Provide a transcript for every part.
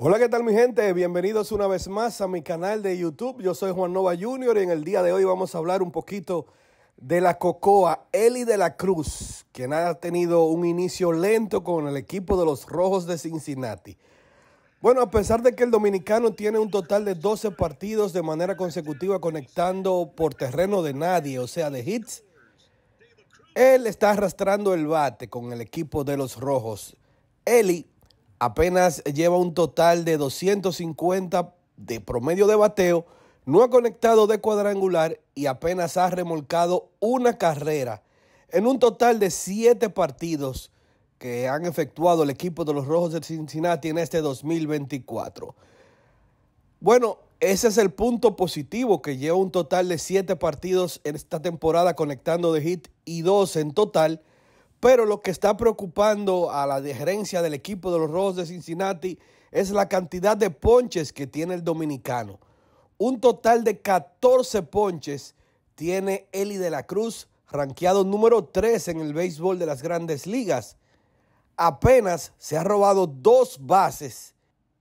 Hola, ¿qué tal mi gente? Bienvenidos una vez más a mi canal de YouTube. Yo soy Juan Nova Jr. y en el día de hoy vamos a hablar un poquito de la Cocoa, Eli de la Cruz, quien ha tenido un inicio lento con el equipo de los Rojos de Cincinnati. Bueno, a pesar de que el dominicano tiene un total de 12 partidos de manera consecutiva conectando por terreno de nadie, o sea, de hits, él está arrastrando el bate con el equipo de los Rojos. Eli apenas lleva un total de 250 de promedio de bateo, no ha conectado de cuadrangular y apenas ha remolcado una carrera en un total de siete partidos que han efectuado el equipo de los Rojos de Cincinnati en este 2024. Bueno, ese es el punto positivo que lleva un total de siete partidos en esta temporada conectando de hit y dos en total pero lo que está preocupando a la gerencia del equipo de los Rojos de Cincinnati es la cantidad de ponches que tiene el dominicano. Un total de 14 ponches tiene Eli de la Cruz, ranqueado número 3 en el béisbol de las grandes ligas. Apenas se ha robado dos bases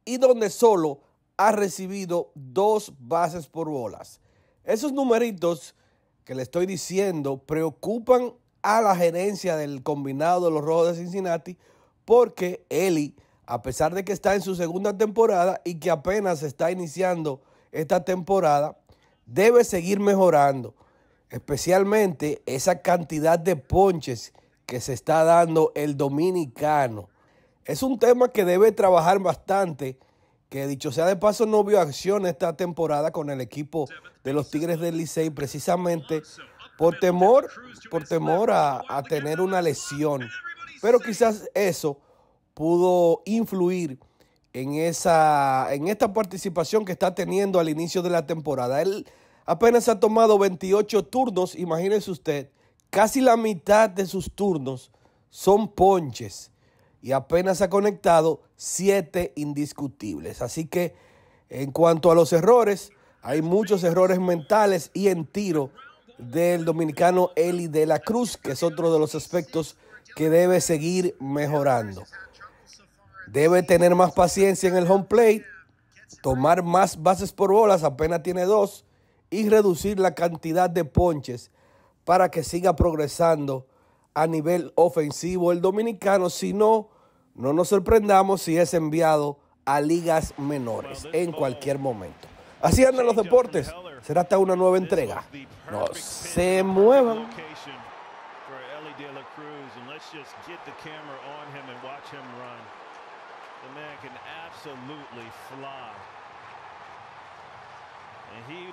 y donde solo ha recibido dos bases por bolas. Esos numeritos que le estoy diciendo preocupan a la gerencia del combinado de los Rojos de Cincinnati porque Eli, a pesar de que está en su segunda temporada y que apenas está iniciando esta temporada, debe seguir mejorando, especialmente esa cantidad de ponches que se está dando el dominicano. Es un tema que debe trabajar bastante, que dicho sea de paso no vio acción esta temporada con el equipo de los Tigres del Licey precisamente por temor, por temor a, tener una lesión. Pero quizás eso pudo influir en, esa, en esta participación que está teniendo al inicio de la temporada. Él apenas ha tomado 28 turnos, imagínese usted, casi la mitad de sus turnos son ponches y apenas ha conectado 7 indiscutibles. Así que en cuanto a los errores, hay muchos errores mentales y en tiro del dominicano Eli de la Cruz, que es otro de los aspectos que debe seguir mejorando. Debe tener más paciencia en el home plate, tomar más bases por bolas, apenas tiene dos, y reducir la cantidad de ponches para que siga progresando a nivel ofensivo el dominicano. Si no, no nos sorprendamos si es enviado a ligas menores en cualquier momento. Así andan los deportes. Será hasta una nueva entrega. No se muevan. The man can absolutely fly. And he